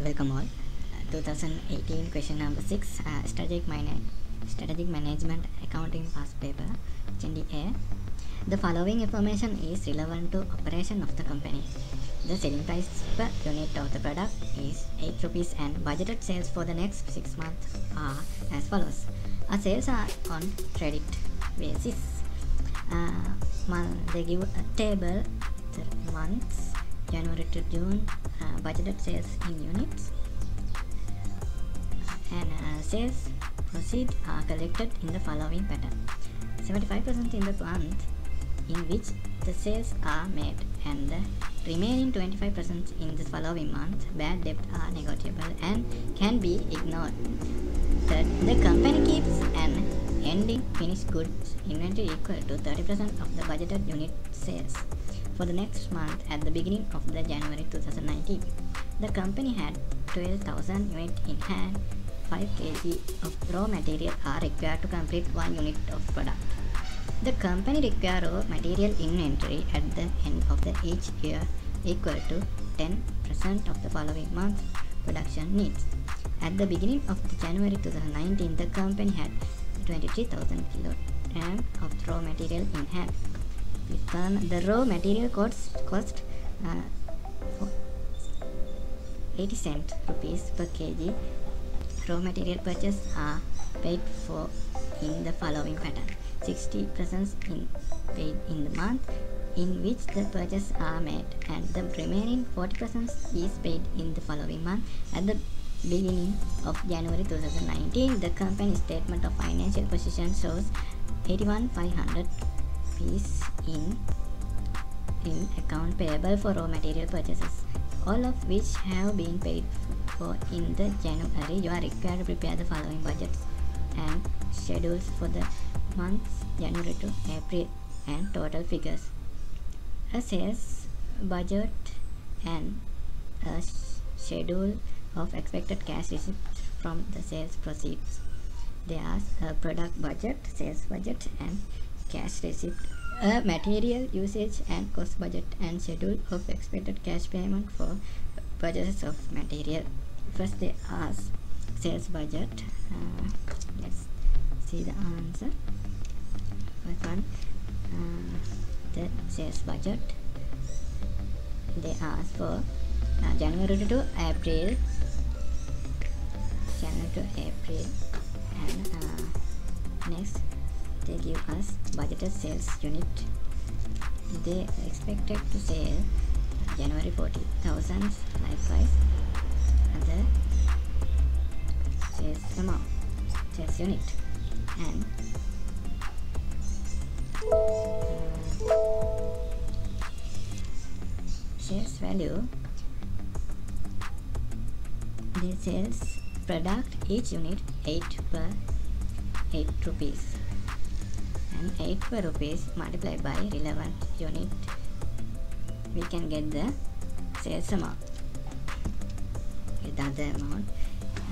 welcome all. Uh, 2018 question number 6 uh, strategic, mana- strategic management accounting past paper HNDA. The following information is relevant to operation of the company. The selling price per unit of the product is 8 rupees and budgeted sales for the next 6 months are as follows. Our sales are on credit basis. Uh, they give a table the months January to June uh, budgeted sales in units. And uh, sales proceeds are collected in the following pattern. 75% in the month in which the sales are made and the remaining 25% in the following month bad debt are negotiable and can be ignored. Third, the company keeps an ending finished goods inventory equal to 30% of the budgeted unit sales for the next month at the beginning of the January 2019. The company had 12,000 units in hand. 5 kg of raw material are required to complete 1 unit of product. The company require raw material inventory at the end of the each year equal to 10% of the following month production needs. At the beginning of the January 2019, the company had 23,000 kilograms of raw material in hand. The raw material cost, cost uh, 80 cent rupees per kg. Raw material purchase are paid for in the following pattern. 60% in paid in the month in which the purchases are made and the remaining 40% is paid in the following month at the beginning of January 2019 the company statement of financial position shows 81500 in in account payable for raw material purchases all of which have been paid for in the January you are required to prepare the following budgets and schedules for the months January to April and total figures a sales budget and a schedule of expected cash receipts from the sales proceeds. There's a product budget, sales budget, and cash receipt, a material usage and cost budget, and schedule of expected cash payment for purchases of material. First, they ask sales budget. Uh, let's see the answer. First one, uh, the sales budget. They ask for uh, January to April January to April and uh, next they give us budgeted sales unit. They expected to sell January 40,000 likewise other sales amount sales unit. And uh, sales value the sales product each unit 8 per 8 rupees and 8 per rupees multiplied by relevant unit we can get the sales amount. Get the other amount.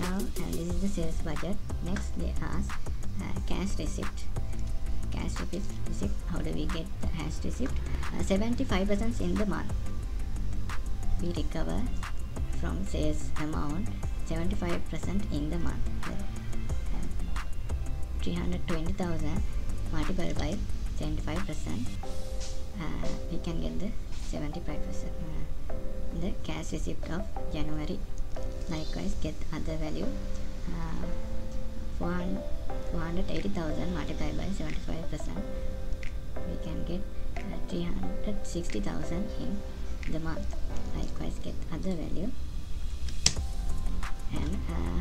Now and this is the sales budget. Next they ask uh, cash receipt. Cash receipt, how do we get the cash receipt? Uh, 75% in the month. We recover from sales amount 75% in the month. Uh, 320,000 multiplied by 75%, uh, we can get the 75% uh, the cash receipt of January. Likewise, get other value. Uh, 480,000 multiplied by 75%, we can get uh, 360,000 in the month. Likewise, get other value. And uh,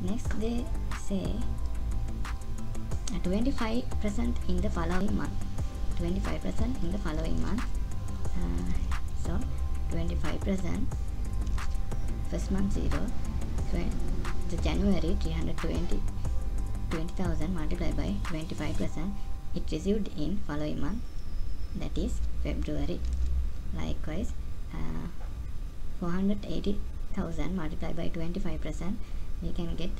next they say 25% in the following month. 25% in the following month. Uh, so 25% first month 0 the January 320 20,000 multiplied by 25% it received in following month. That is February. Likewise uh, 480 1000 multiplied by 25 percent. We can get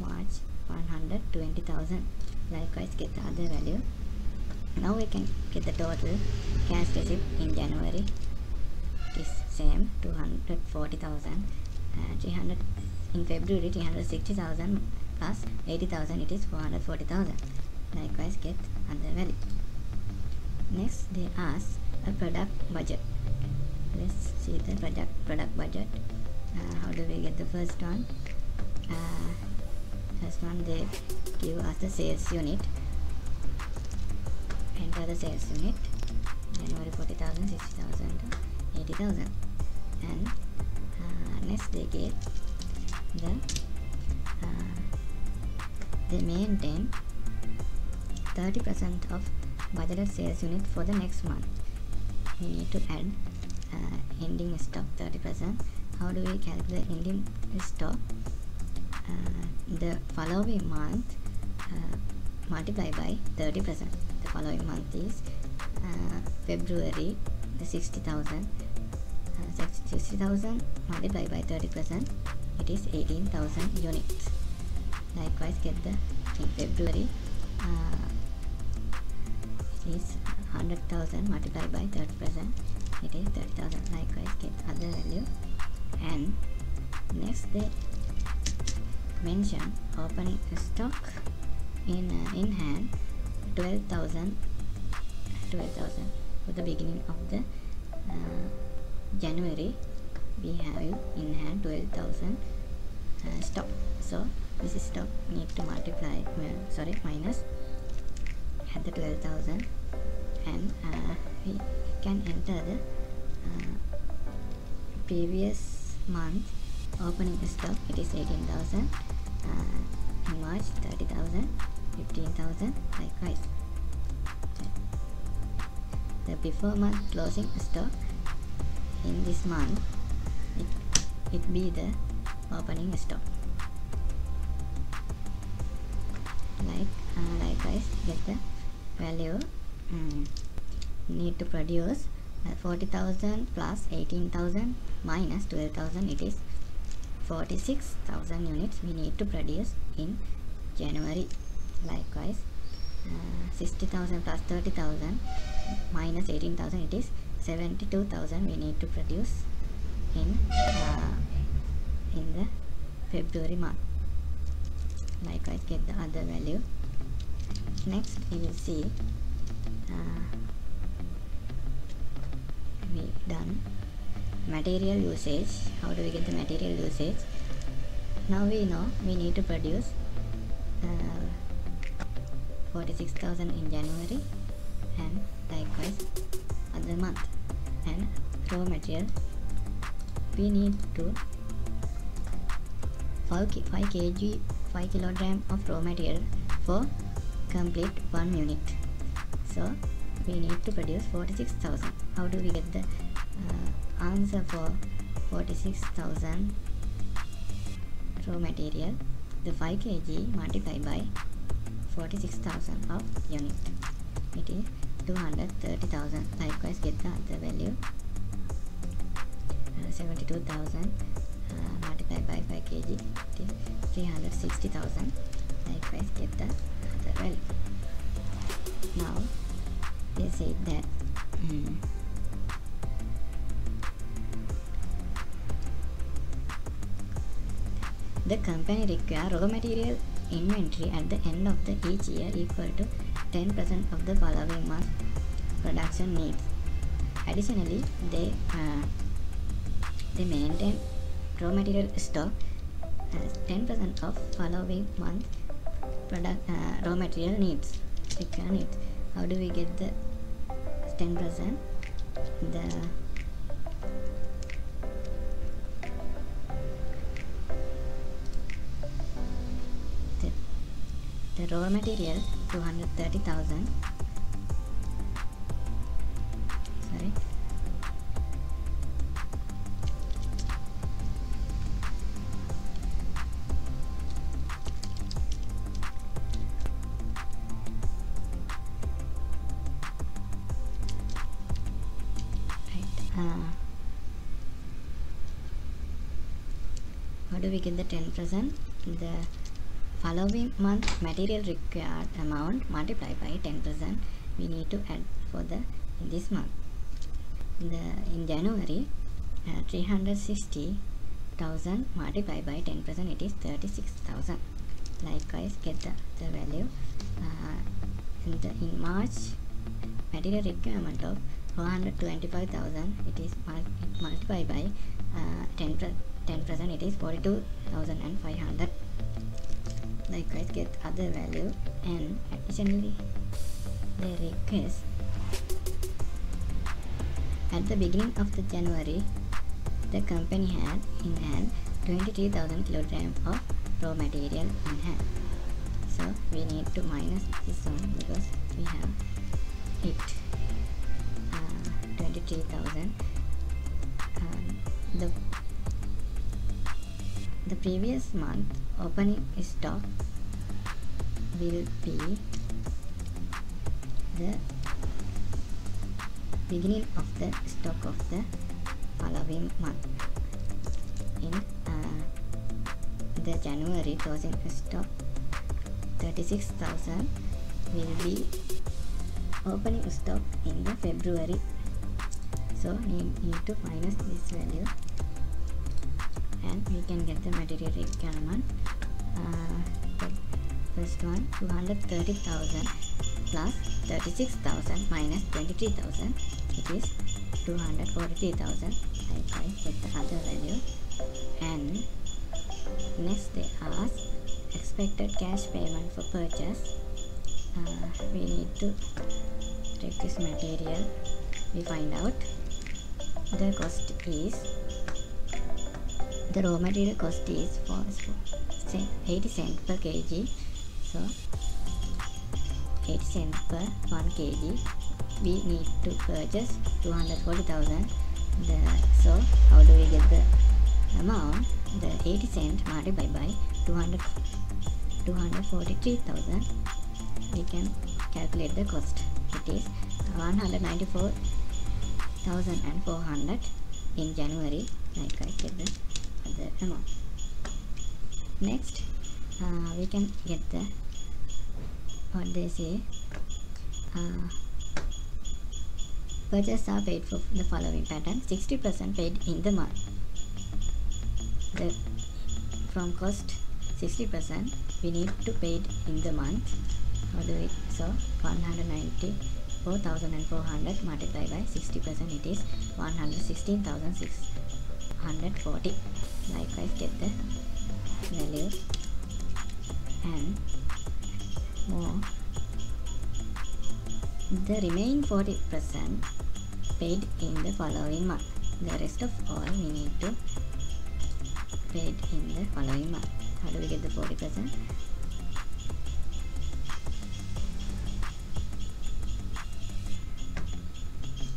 March 120,000 likewise get the other value now we can get the total cash receipt in January it is same 240,000 uh, 300 in February 360,000 plus 80,000 it is 440,000 likewise get other value. Next they ask a product budget. Let's see the product product budget. Uh, how do we get the first one? Uh, first one they give us the sales unit enter the sales unit January 40,000 60,000 80,000 and uh, next they get the uh, they maintain 30% of budgeted sales unit for the next month. We need to add uh, ending stock 30% how do we calculate ending stock uh, the following month uh, multiply by 30% the following month is uh, February the 60,000 uh, 60,000 multiplied by 30% it is 18,000 units. Likewise get the in February uh, it is 100,000 multiplied by 30% it is 30,000 likewise get other value. And next they mention opening stock in uh, in hand 12,000 12,000 for the beginning of the uh, January we have in hand 12,000 uh, stock. So this is stock need to multiply uh, sorry minus at the 12,000 and uh, we can enter the uh, previous month opening stock it is 18,000 uh, in March 30,000 15,000 likewise. The before month closing stock in this month it, it be the opening stock. Like uh, likewise get the value mm, need to produce uh, 40,000 plus 18,000 minus 12,000 it is 46,000 units we need to produce in January. Likewise uh, 60,000 plus 30,000 minus 18,000 it is 72,000 we need to produce in uh, in the February month. Likewise get the other value. Next we will see uh, we done material usage how do we get the material usage? Now we know we need to produce uh, 46,000 in January and likewise other month. And raw material we need to 5, 5 kg 5 kilogram of raw material for complete one unit. So we need to produce 46,000 how do we get the uh, answer for 46,000 raw material. The 5 kg multiplied by 46,000 of unit it is 230,000 likewise get the other value. Uh, 72,000 uh, multiplied by 5 kg it is 360,000 likewise get the other value. Now they say that mm, the company require raw material inventory at the end of the each year equal to 10% of the following month production needs. Additionally, they uh, they maintain raw material stock as 10% of following month product uh, raw material needs. Require needs. How do we get the 10%? The the, raw material 230,000 sorry. Uh, how do we get the 10% the following month material required amount multiplied by 10% we need to add for the in this month. The in January uh, 360 1000 multiplied by 10% it is 36000 likewise get the, the value uh, in, the, in March material requirement of 425,000 it is mul- multiplied by uh, 10 percent it is 42,500 likewise get other value and additionally they request. At the beginning of the January the company had in hand 23,000 kilogram of raw material in hand. So we need to minus this one because we have it uh, 23,000 um, the the previous month opening stock will be the beginning of the stock of the following month. In uh, the January closing stock 36,000 will be opening stock in the February. So you need to minus this value and we can get the material requirement uh, first one 230,000 plus 36,000 minus 23,000 it is 243,000 I, I get the other value. And next they ask expected cash payment for purchase. Uh, we need to take this material. We find out the cost is the raw material cost is for, for 80 cent per kg so 80 cent per 1 kg we need to purchase 240,000 so how do we get the amount the 80 cent multiplied by 200 243,000 we can calculate the cost it is 194,400 in January. Like I get the amount next uh, we can get the what they say uh, are paid for the following pattern. 60% paid in the month. The from cost 60% we need to paid in the month. How do it so 194,400 multiplied by 60% it is 116,640 likewise get the value and more. The remaining 40% paid in the following month. The rest of all we need to paid in the following month. How do we get the 40%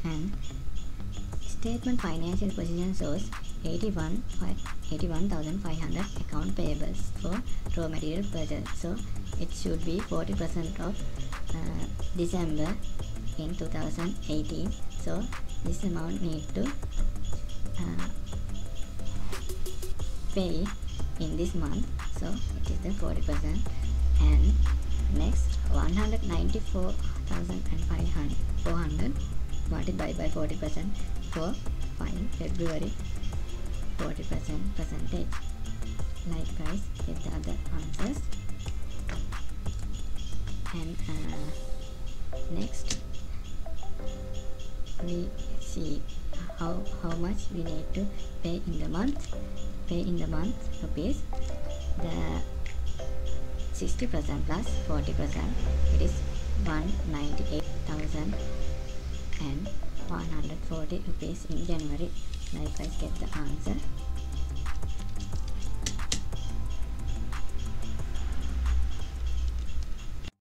and statement financial position shows 81 81,500 account payables for raw material purchase. So it should be 40% of uh, December in 2018 so this amount need to uh, pay in this month. So it is the 40% and next 194,500 multiplied by 40% for fine February 40% percentage likewise get the other answers. And uh, next we see how how much we need to pay in the month pay in the month rupees. The 60% plus 40% it is 198,000 and 140 rupees in January likewise get the answer